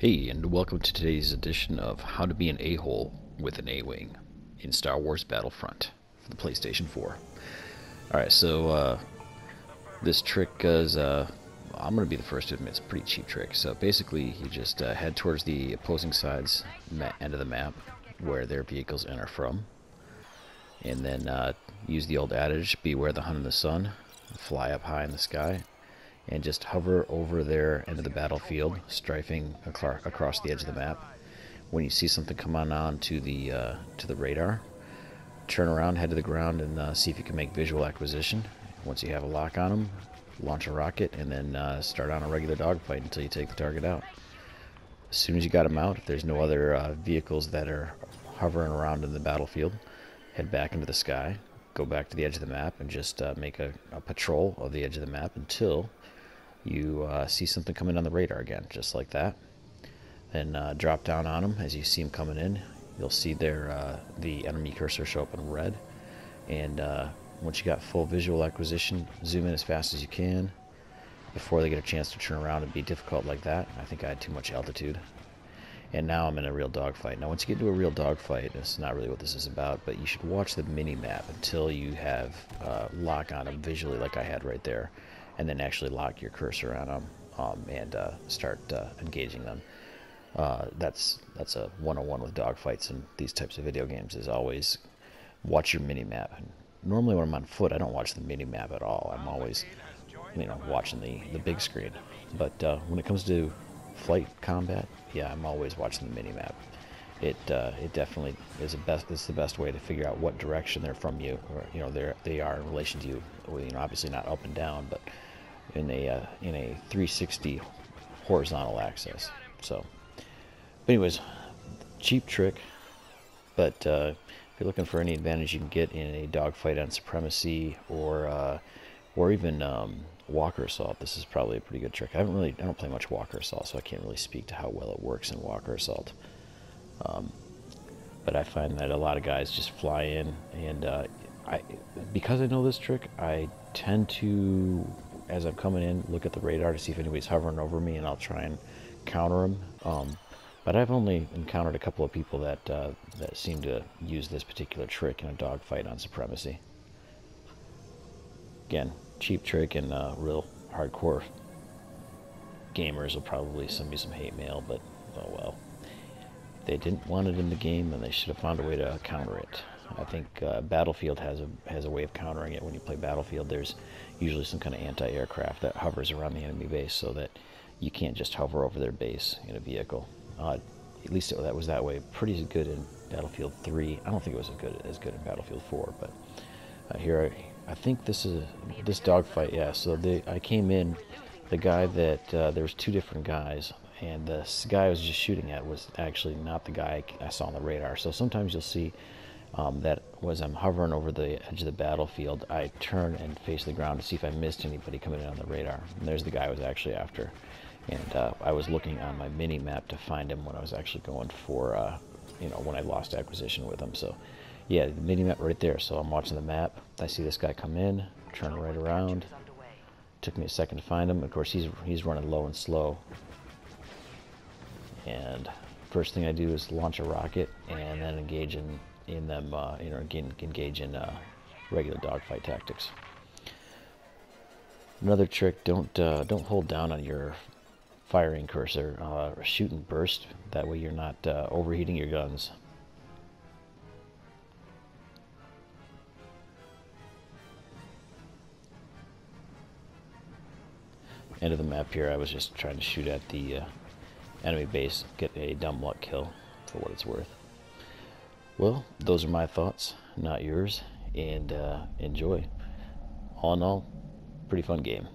Hey, and welcome to today's edition of How to Be an A-Hole with an A-Wing in Star Wars Battlefront for the PlayStation 4. Alright, so uh, this trick is, uh, I'm going to be the first to admit it's a pretty cheap trick. So basically, you just uh, head towards the opposing side's end of the map where their vehicles enter from. And then uh, use the old adage, beware the Hun in the sun, fly up high in the sky, and just hover over their end of the battlefield, strafing across the edge of the map. When you see something come on, on to the uh, to the radar, turn around, head to the ground, and uh, see if you can make visual acquisition. Once you have a lock on them, launch a rocket, and then uh, start on a regular dogfight until you take the target out. As soon as you got them out, if there's no other uh, vehicles that are hovering around in the battlefield, head back into the sky, go back to the edge of the map, and just uh, make a, a patrol of the edge of the map until you uh, see something coming on the radar again, just like that. Then uh, drop down on them as you see them coming in. You'll see there uh, the enemy cursor show up in red. And uh, once you got full visual acquisition, zoom in as fast as you can before they get a chance to turn around and be difficult like that. I think I had too much altitude. And now I'm in a real dogfight. Now, once you get into a real dogfight, it's not really what this is about, but you should watch the mini map until you have uh, lock on them visually, like I had right there and then actually lock your cursor on them um, and uh, start uh, engaging them. Uh, that's that's a one-on-one with dogfights and these types of video games is always watch your mini map. Normally when I'm on foot, I don't watch the mini map at all. I'm always you know watching the the big screen. But uh, when it comes to flight combat, yeah, I'm always watching the mini map. It uh, it definitely is the best. It's the best way to figure out what direction they're from you, or you know they they are in relation to you. Well, you know, obviously not up and down, but in a uh, in a 360 horizontal axis. So, but anyways, cheap trick, but uh, if you're looking for any advantage you can get in a dogfight on supremacy or uh, or even um, Walker Assault, this is probably a pretty good trick. I haven't really I don't play much Walker Assault, so I can't really speak to how well it works in Walker Assault. Um, but I find that a lot of guys just fly in, and uh, I because I know this trick, I tend to as I'm coming in, look at the radar to see if anybody's hovering over me, and I'll try and counter them. Um, but I've only encountered a couple of people that uh, that seem to use this particular trick in a dogfight on supremacy. Again, cheap trick, and uh, real hardcore gamers will probably send me some hate mail, but oh well. They didn't want it in the game, and they should have found a way to counter it. I think uh, Battlefield has a has a way of countering it. When you play Battlefield, there's usually some kind of anti-aircraft that hovers around the enemy base, so that you can't just hover over their base in a vehicle. Uh, at least it, that was that way. Pretty good in Battlefield 3. I don't think it was as good as good in Battlefield 4, but uh, here I, I think this is this dogfight. Yeah, so they, I came in. The guy that uh, there was two different guys, and the guy I was just shooting at was actually not the guy I saw on the radar. So sometimes you'll see um, that was I'm hovering over the edge of the battlefield, I turn and face the ground to see if I missed anybody coming in on the radar. And there's the guy I was actually after. And uh, I was looking on my mini map to find him when I was actually going for, uh, you know, when I lost acquisition with him. So, yeah, the mini map right there. So I'm watching the map. I see this guy come in, turn right around. Took me a second to find him. Of course, he's he's running low and slow. And first thing I do is launch a rocket and then engage in in them, uh, you know, engage in uh, regular dogfight tactics. Another trick: don't uh, don't hold down on your firing cursor. Uh, shoot and burst. That way, you're not uh, overheating your guns. End of the map here. I was just trying to shoot at the uh, enemy base, get a dumb luck kill for what it's worth. Well, those are my thoughts, not yours, and uh, enjoy. All in all, pretty fun game.